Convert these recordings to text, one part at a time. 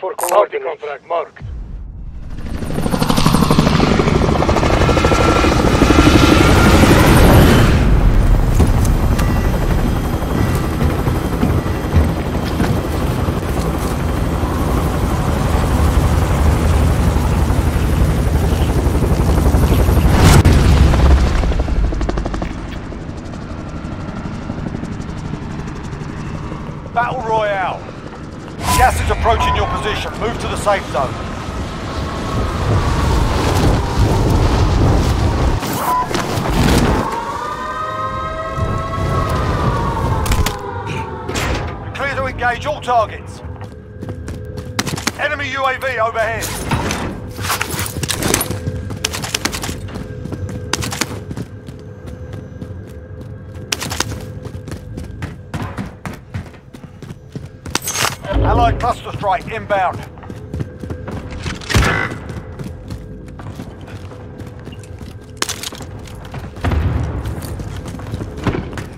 for coordinates. contract marked. Battle Royale. Gas is approaching your position. Move to the safe zone. Clear to engage all targets. Enemy UAV overhead. Allied cluster strike inbound.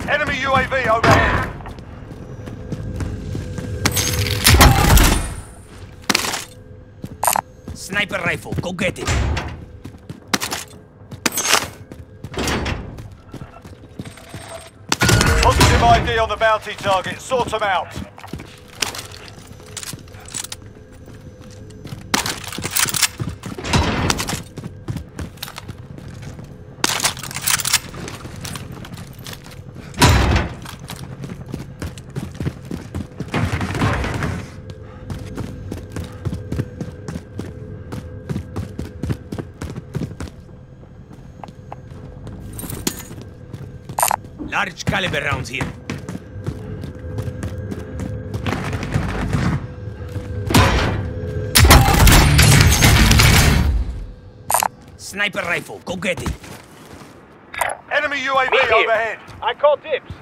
Enemy UAV overhead. Sniper rifle, go get it. Positive ID on the bounty target. Sort them out. Large caliber rounds here. Sniper rifle, go get it. Enemy UAV overhead. I call tips.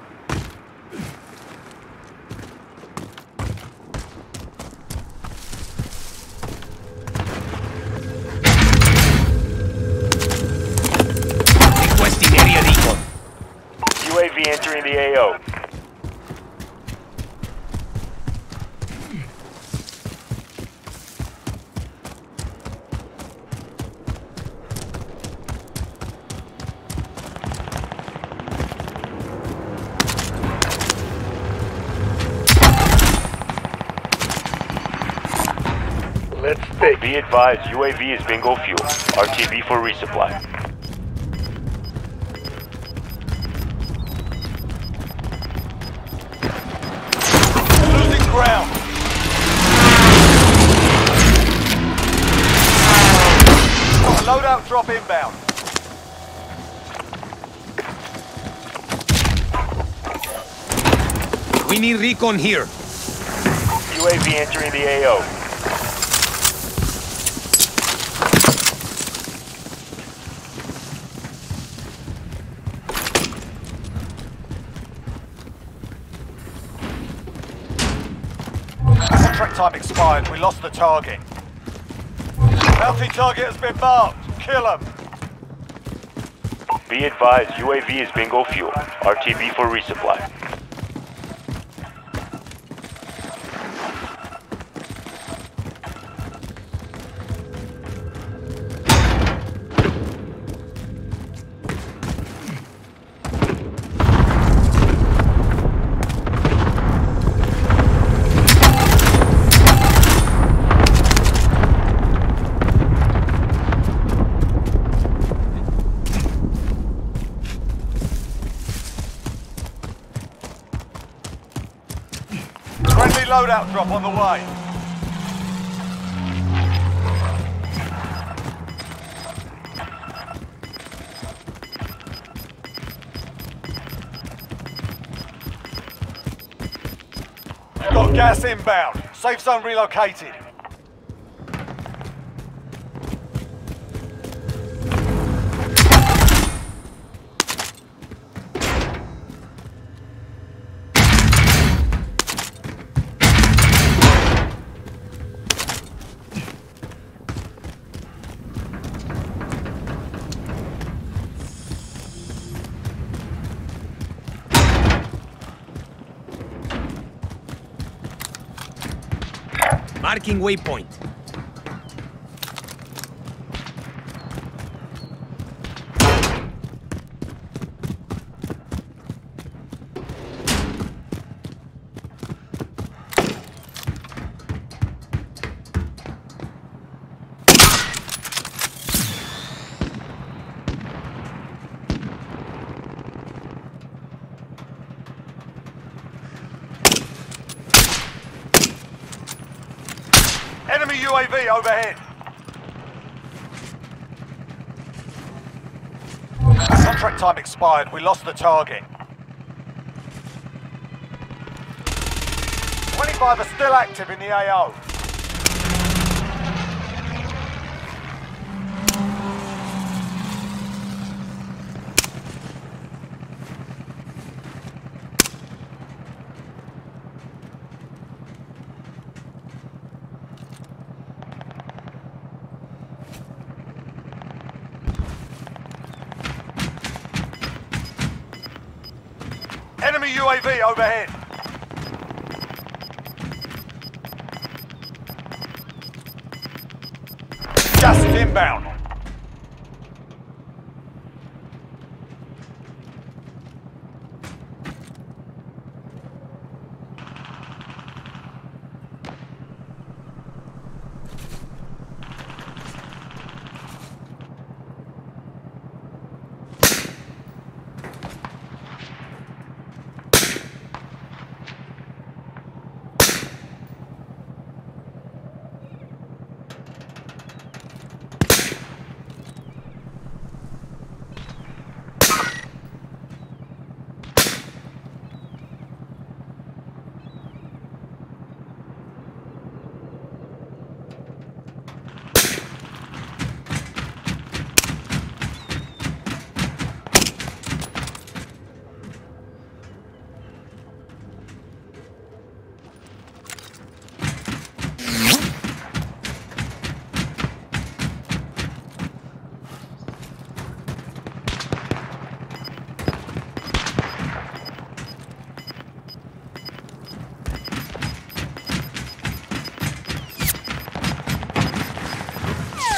The AO. Let's take. Be advised, UAV is bingo fuel. RTB for resupply. Inbound. We need recon here. UAV entering the AO. Contract time expired. We lost the target. Bounty target has been marked. Kill him. Be advised, UAV is bingo fuel. RTB for resupply. Loadout drop on the way. Got gas inbound. Safe zone relocated. Marking waypoint. Enemy UAV overhead. Contract time expired. We lost the target. 25 are still active in the AO. Enemy UAV overhead. Is inbound.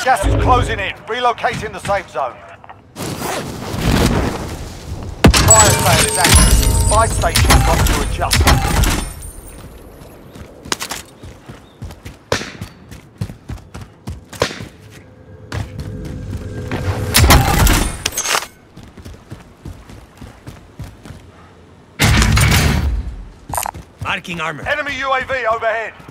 Gas is closing in. Relocating the safe zone. Fire sale is active. Buy station got to adjust. Marking armor. Enemy UAV overhead.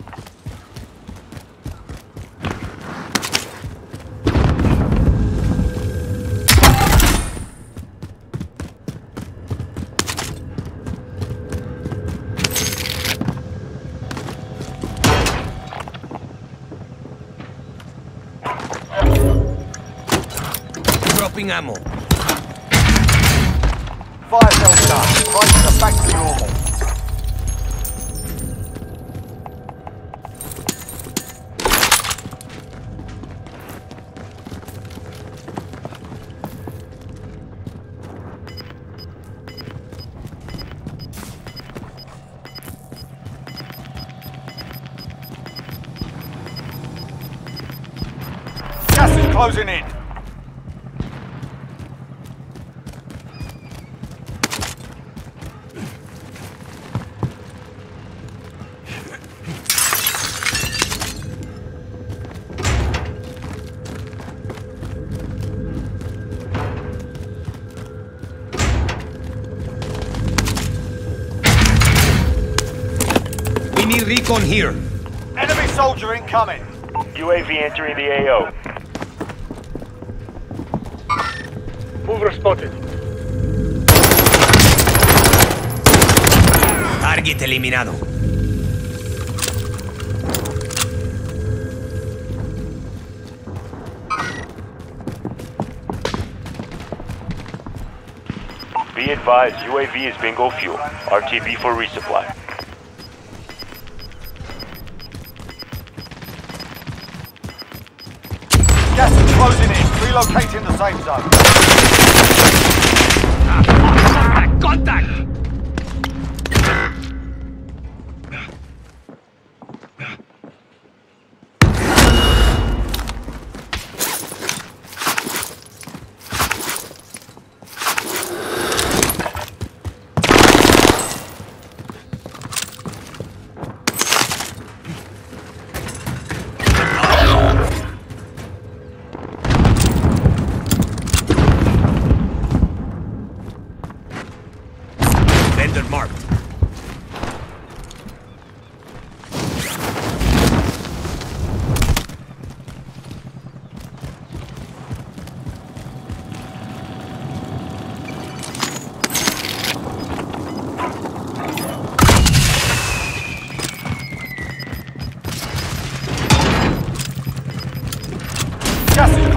Dropping ammo. Fire sale done. Prices are back to normal. Closing in. Recon here. Enemy soldier incoming. UAV entering the AO. Mover spotted. Target eliminado. Be advised, UAV is bingo fuel. RTB for resupply. Relocating the safe zone.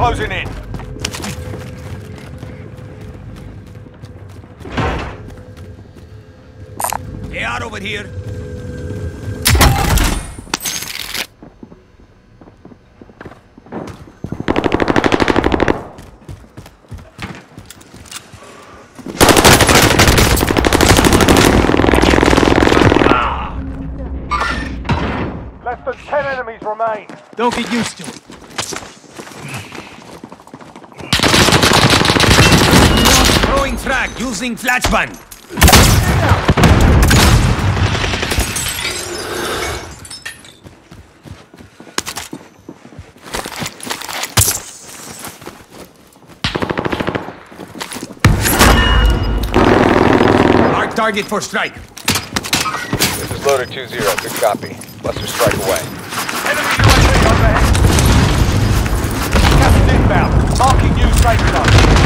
Closing in. Get out over here. Less than 10 enemies remain. Don't get used to it. Using flashbang. Mark target for strike. This is loader 2-0. Good copy. Buster strike away. Enemy UAV overhead. Gas is inbound. Marking new safe zone.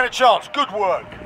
Stand a chance. Good work.